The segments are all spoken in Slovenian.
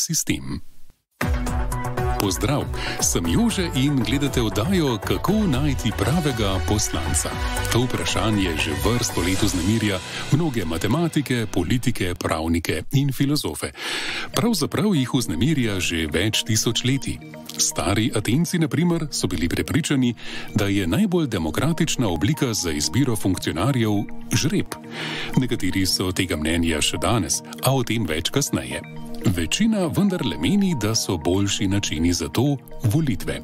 sistem. Pozdrav, sem Jože in gledate oddajo, kako najti pravega poslanca. To vprašanje že vrsto let vznemirja mnoge matematike, politike, pravnike in filozofe. Pravzaprav jih vznemirja že več tisočletij. Stari Atenci, na primer, so bili prepričani, da je najbolj demokratična oblika za izbiro funkcionarjev žreb. Nekateri so tega mnenja še danes, a o tem več kasneje. Večina vendarle meni, da so boljši načini za to volitve.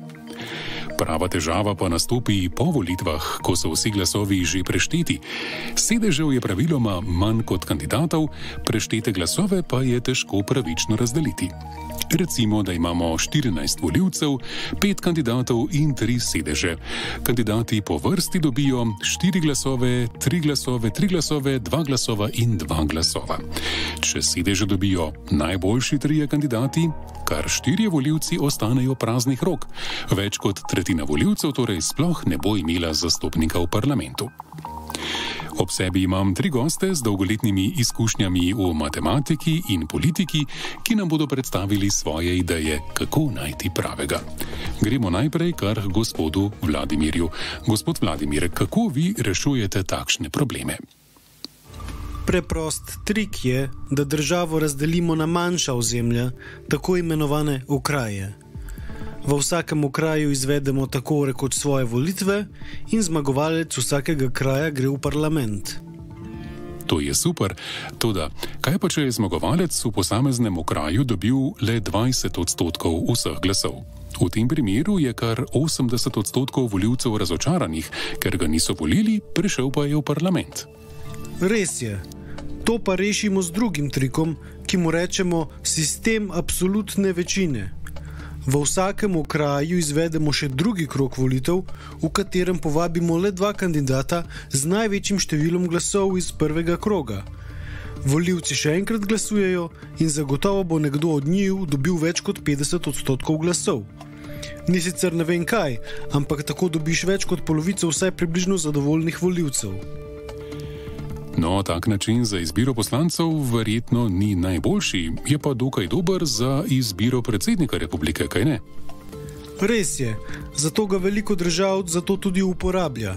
Prava težava pa nastopi po volitvah, ko so vsi glasovi že prešteti. Sedežev je praviloma manj kot kandidatov, preštete glasove pa je težko pravično razdeliti. Recimo, da imamo 14 voljivcev, 5 kandidatov in 3 sedeže. Kandidati po vrsti dobijo 4 glasove, 3 glasove, 3 glasove, 2 glasova in 2 glasova. Če sedeže dobijo najboljši trije kandidati, kar 4 voljivci ostanejo praznih rok. Več kot tretjina voljivcev torej sploh ne bo imela zastopnika v parlamentu. Ob sebi imam tri goste z dolgoletnimi izkušnjami v matematiki in politiki, ki nam bodo predstavili svoje ideje, kako najti pravega. Gremo najprej kar gospodu Vladimirju. Gospod Vladimir, kako vi rešujete takšne probleme? Preprost trik je, da državo razdelimo na manjša ozemlja, tako imenovane okraje. V vsakem kraju izvedemo tako rekoč svoje volitve in zmagovalec vsakega kraja gre v parlament. To je super, tudi kaj pa če je zmagovalec v posameznem kraju dobil le 20 odstotkov vseh glasov? V tem primeru je kar 80 odstotkov voljivcev razočaranih, ker ga niso volili, prišel pa je v parlament. Res je. To pa rešimo z drugim trikom, ki mu rečemo sistem absolutne večine. V vsakem kraju izvedemo še drugi krok volitev, v katerem povabimo le dva kandidata z največjim številom glasov iz prvega kroga. Voljivci še enkrat glasujejo in zagotovo bo nekdo od njiju dobil več kot 50 odstotkov glasov. Ni sicer ne vem kaj, ampak tako dobiš več kot polovico vsaj približno zadovoljnih voljivcev. No, tak način za izbiro poslancev verjetno ni najboljši, je pa dokaj dober za izbiro predsednika republike, kaj ne? Res je, zato ga veliko držav zato tudi uporablja.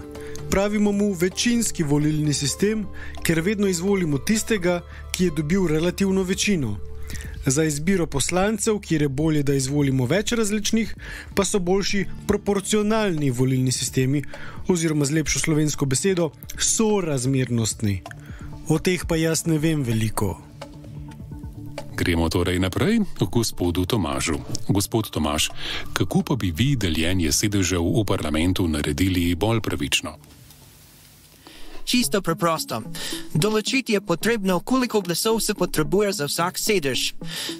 Pravimo mu večinski volilni sistem, ker vedno izvolimo tistega, ki je dobil relativno večino. Za izbiro poslancev, kjer je bolje, da izvolimo več različnih, pa so boljši proporcionalni volilni sistemi, oziroma z lepšo slovensko besedo, sorazmernostni. O teh pa jaz ne vem veliko. Gremo torej naprej k gospodu Tomažu. Gospod Tomaž, kako pa bi vi deljenje sedežev v parlamentu naredili bolj pravično? Čisto preprosto. Določiti je potrebno, koliko glasov se potrebuje za vsak sedež.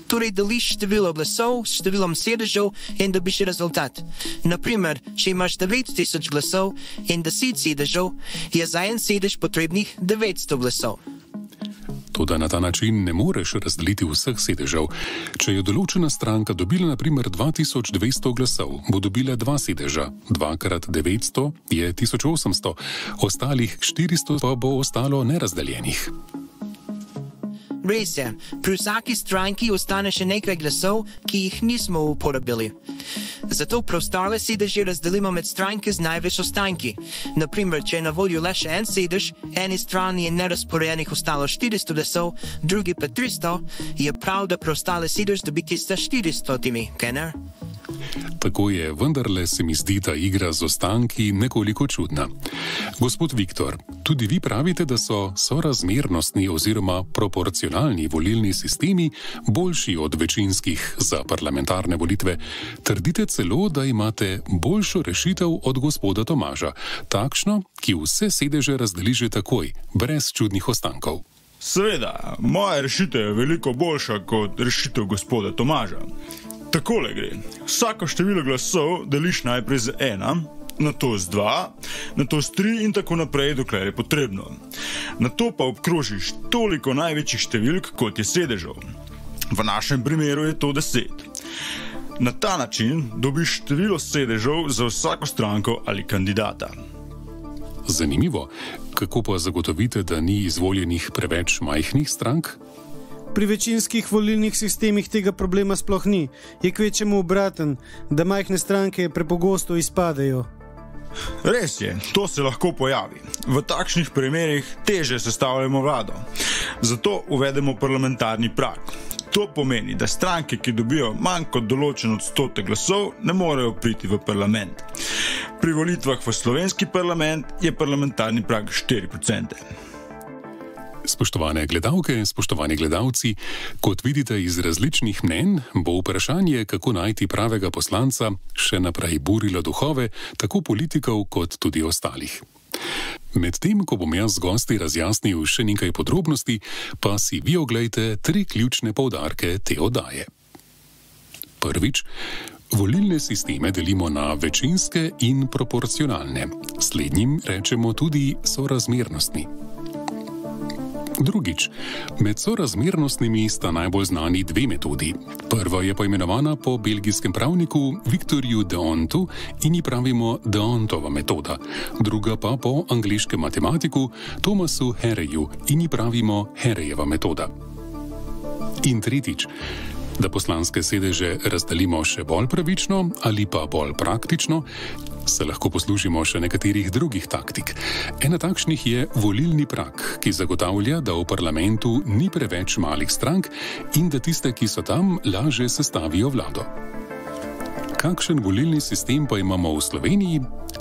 Torej, deliš število glasov s številom sedežev in dobiš rezultat. Naprimer, če imaš 9000 glasov in 10 sedežev, je za en sedež potrebnih 900 glasov. Toda na ta način ne moreš razdeliti vseh sedežev. Če je določena stranka dobila naprimer 2200 glasov, bo dobila dva sedeža. 2 krat 900 je 1800, ostalih 400 pa bo ostalo nerazdeljenih. Res je, pri vsaki stranki ostane še nekaj glasov, ki jih nismo uporabili. Zato preostale sedeže razdelimo med stranke z največ ostanki. Naprimer, če je na voljo le še en sedež, eni strani je nerazporejenih ostalo 400 glasov, drugi pa 300, je prav, da preostale sedež dobiti sta 400 timi, kaj ne? Tako je, vendarle se mi zdi ta igra z ostanki nekoliko čudna. Gospod Viktor, tudi vi pravite, da so sorazmernostni oziroma proporcionalni volilni sistemi boljši od večinskih za parlamentarne volitve. Trdite celo, da imate boljšo rešitev od gospoda Tomaža, takšno, ki vse sedeže razdeli že takoj, brez čudnih ostankov. Seveda, moja rešitev je veliko boljša kot rešitev gospoda Tomaža. Takole gre. Vsako število glasov deliš najprej z ena, na to z dva, na to z tri in tako naprej, dokler je potrebno. Na to pa obkrožiš toliko največjih številk, kot je sedežev. V našem primeru je to deset. Na ta način dobiš število sedežev za vsako stranko ali kandidata. Zanimivo, kako pa zagotovite, da ni izvoljenih preveč majhnih strank? Pri večinskih volilnih sistemih tega problema sploh ni, je kvečemu obraten, da majhne stranke prepogosto izpadejo. Res je, to se lahko pojavi. V takšnih primerih teže sestavljamo vlado. Zato uvedemo parlamentarni prak. To pomeni, da stranke, ki dobijo manj kot določen odstotek glasov, ne morejo priti v parlament. Pri volitvah v slovenski parlament je parlamentarni prak 4%. Spoštovane gledalke, spoštovani gledalci, kot vidite iz različnih mnen, bo vprašanje, kako najti pravega poslanca, še naprej burilo duhove tako politikov kot tudi ostalih. Medtem, ko bom jaz z gosti razjasnil še nekaj podrobnosti, pa si vi oglejte tri ključne povdarke te oddaje. Prvič. Volilne sisteme delimo na večinske in proporcionalne. Slednjim rečemo tudi sorazmernostni. Drugič, med sorazmernostnimi sta najbolj znani dve metodi. Prva je poimenovana po belgijskem pravniku Viktorju Deontu in ji pravimo Deontova metoda, druga pa po angliškem matematiku Thomasu Harryju in ji pravimo Harryjeva metoda. In tretjič, da poslanske sedeže razdelimo še bolj pravično ali pa bolj praktično, se lahko poslužimo še nekaterih drugih taktik. Ena takšnih je volilni prak, ki zagotavlja, da v parlamentu ni preveč malih strank in da tiste, ki so tam, lažje sestavijo vlado. Kakšen volilni sistem pa imamo v Sloveniji?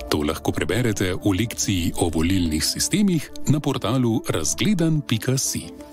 To lahko preberete v lekciji o volilnih sistemih na portalu razgledan.si.